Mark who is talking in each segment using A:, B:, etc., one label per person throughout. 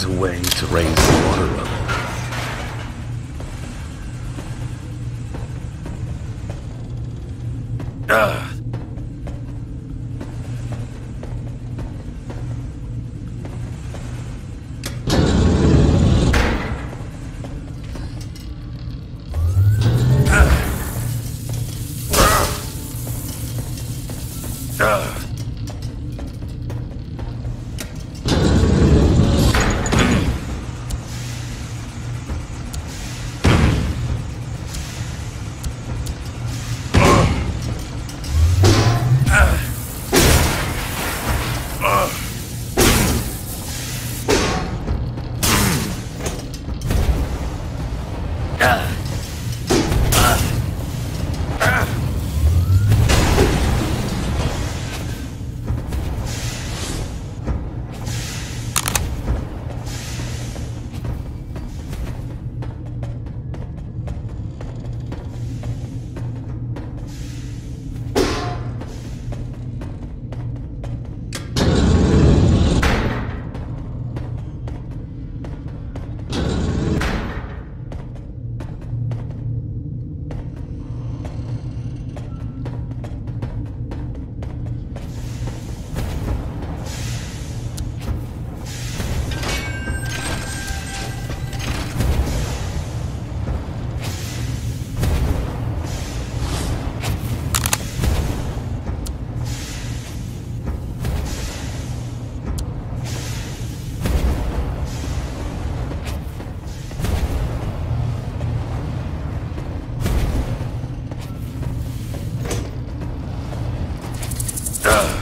A: There's a way to raise the water level. Ah. Ugh. Uh.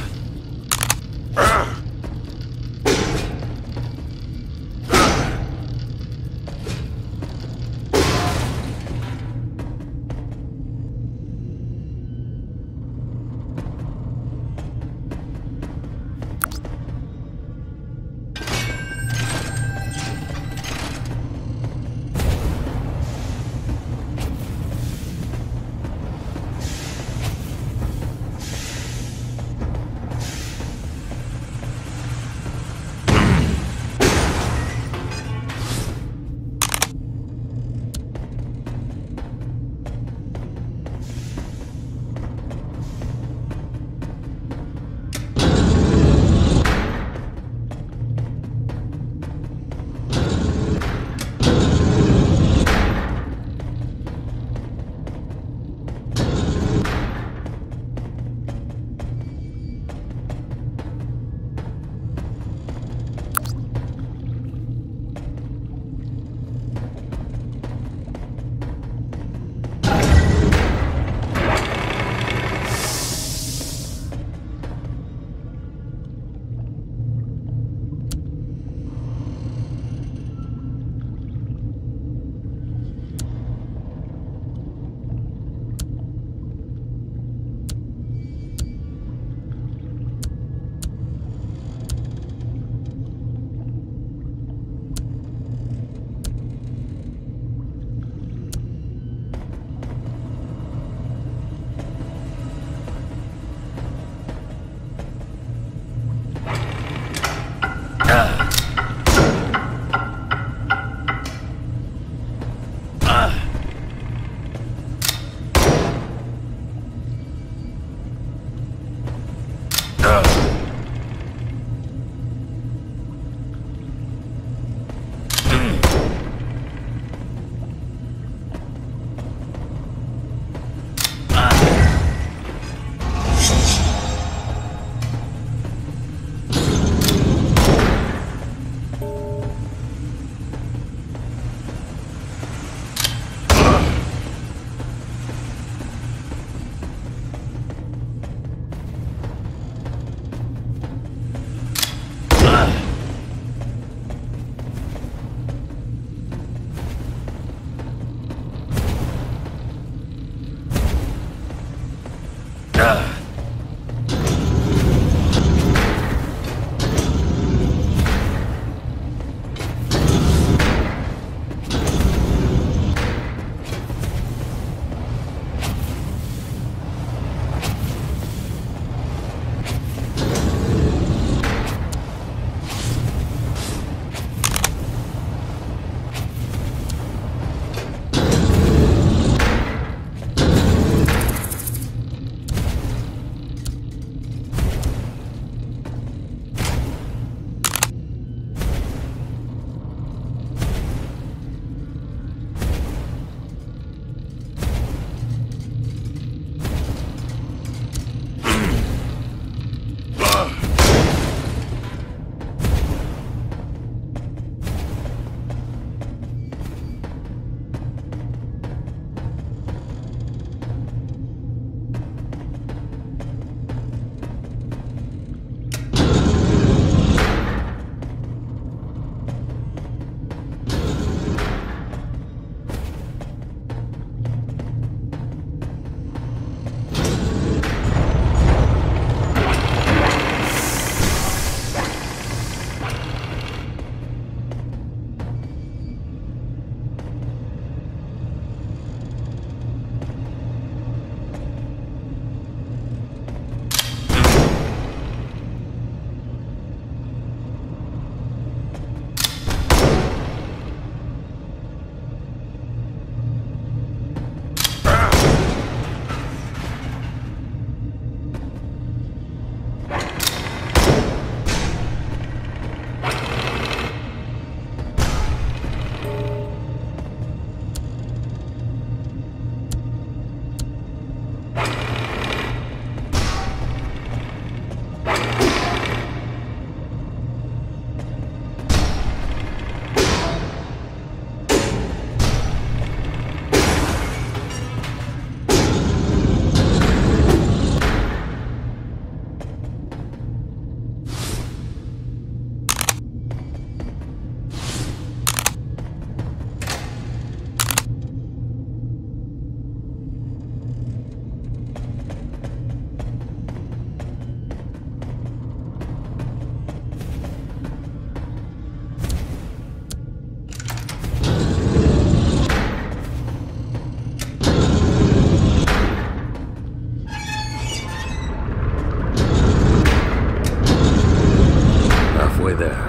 A: Flórida.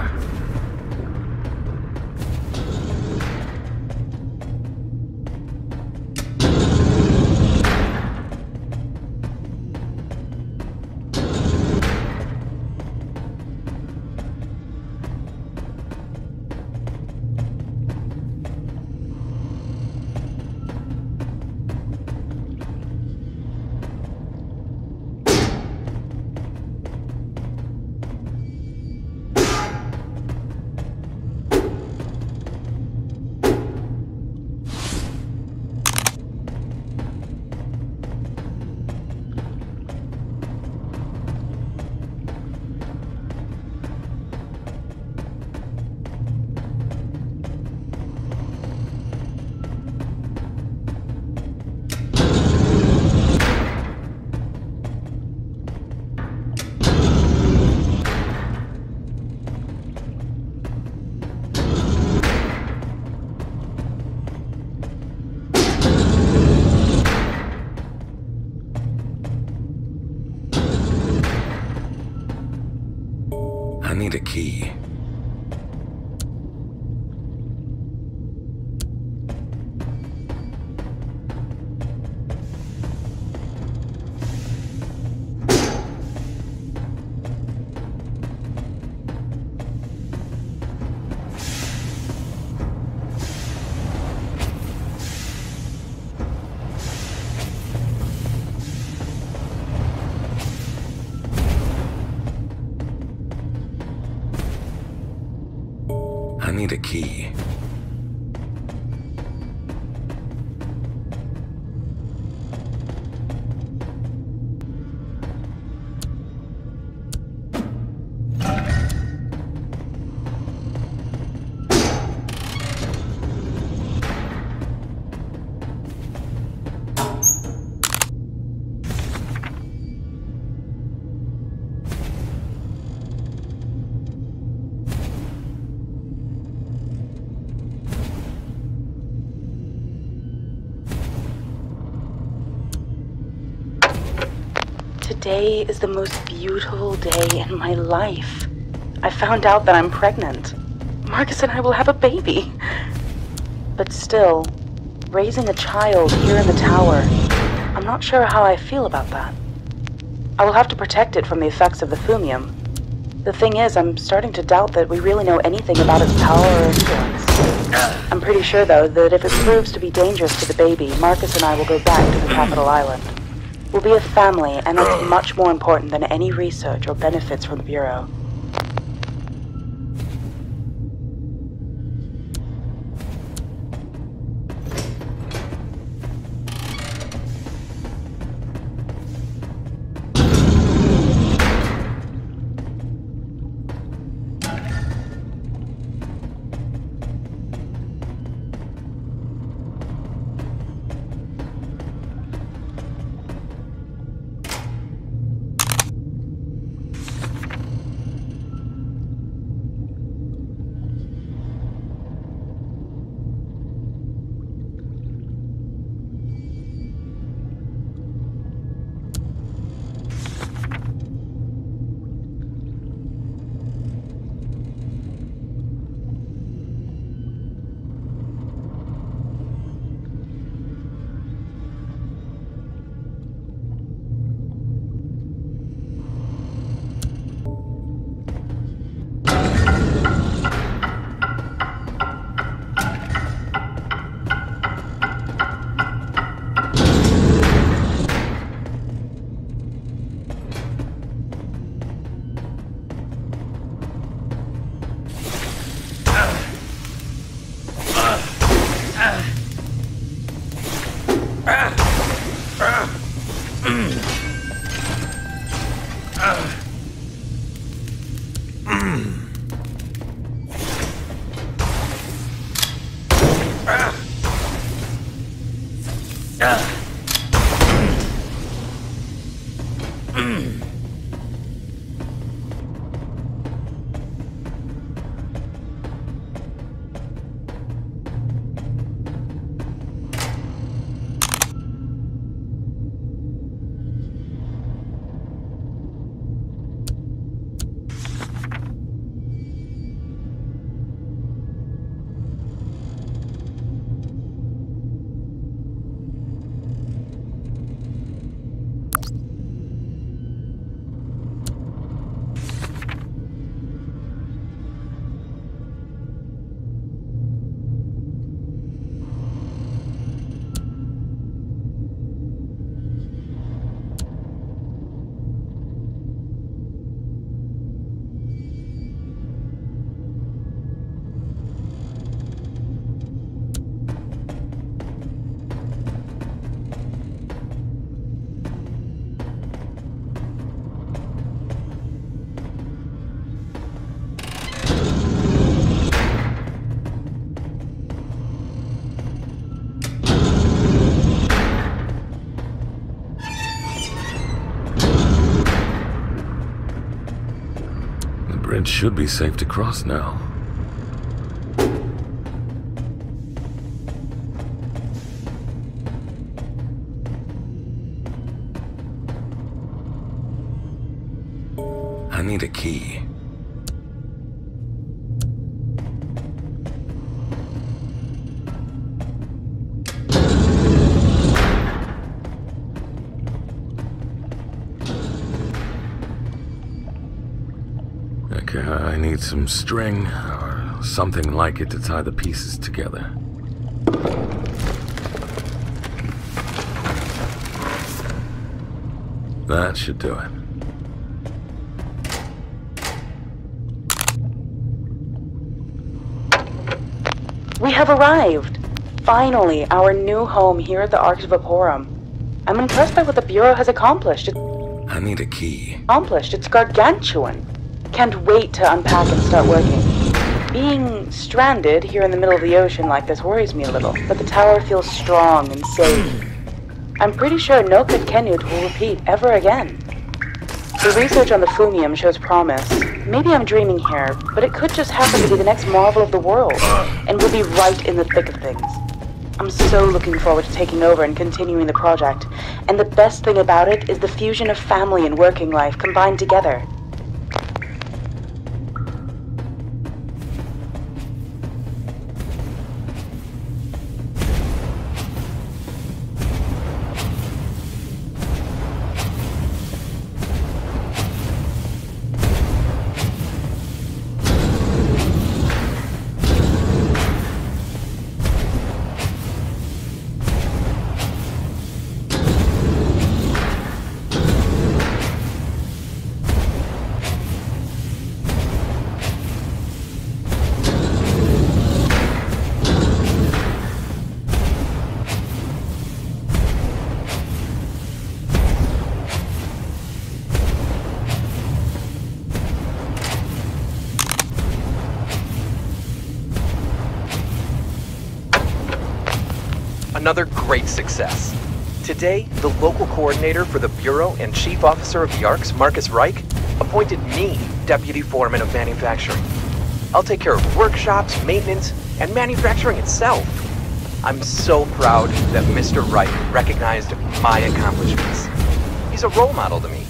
A: Need a key. I need a key.
B: Today is the most beautiful day in my life. I found out that I'm pregnant. Marcus and I will have a baby. But still, raising a child here in the tower, I'm not sure how I feel about that. I will have to protect it from the effects of the Fumium. The thing is, I'm starting to doubt that we really know anything about its power or influence. I'm pretty sure, though, that if it proves to be dangerous to the baby, Marcus and I will go back to the capital island. We'll be a family, and that's much more important than any research or benefits from the Bureau.
A: Should be safe to cross now. I need a key. Need some string or something like it to tie the pieces together. That should do it.
B: We have arrived! Finally, our new home here at the Arx Vaporum. I'm impressed by what the Bureau has accomplished. It's
A: I need a key.
B: accomplished. It's gargantuan. Can't wait to unpack and start working. Being stranded here in the middle of the ocean like this worries me a little, but the tower feels strong and safe. I'm pretty sure no good Kenut will repeat ever again. The research on the Fumium shows promise. Maybe I'm dreaming here, but it could just happen to be the next marvel of the world, and we'll be right in the thick of things. I'm so looking forward to taking over and continuing the project. And the best thing about it is the fusion of family and working life combined together.
C: Another great success. Today, the local coordinator for the Bureau and Chief Officer of the Arx, Marcus Reich, appointed me Deputy Foreman of Manufacturing. I'll take care of workshops, maintenance, and manufacturing itself. I'm so proud that Mr. Reich recognized my accomplishments. He's a role model to me.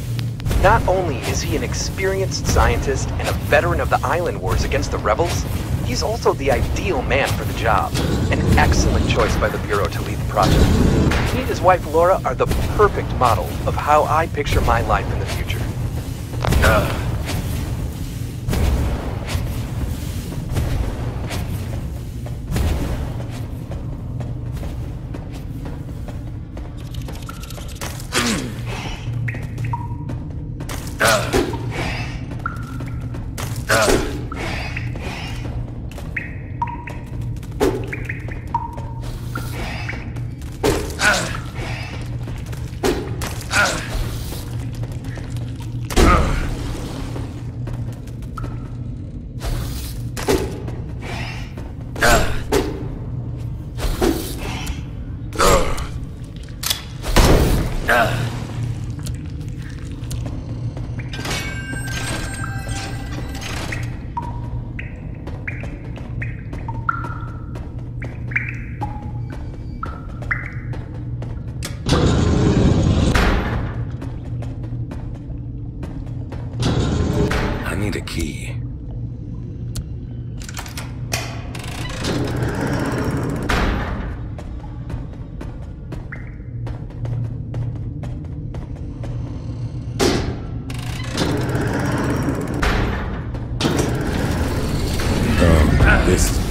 C: Not only is he an experienced scientist and a veteran of the island wars against the rebels, he's also the ideal man for the job. An excellent choice by the Bureau to lead the project. He and his wife Laura are the perfect model of how I picture my life in the future.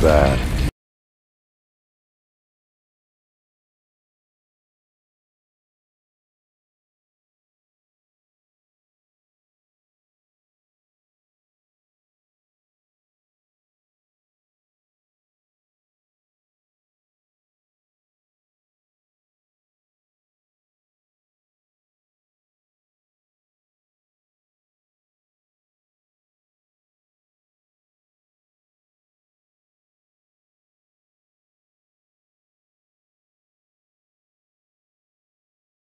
A: Bad.